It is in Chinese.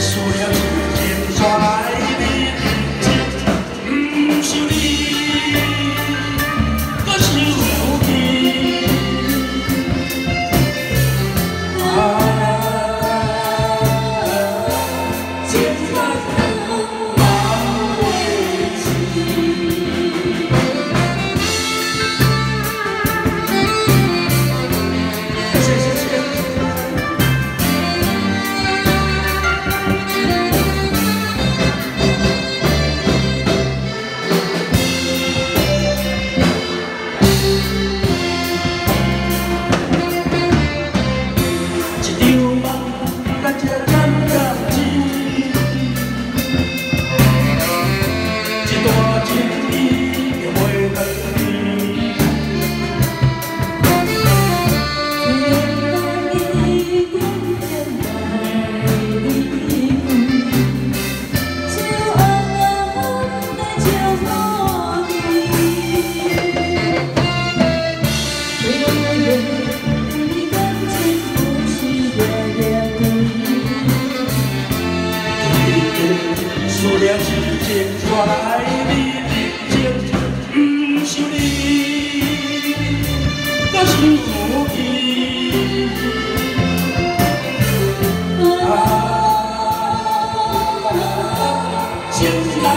số nhân tiền cho ai 回去。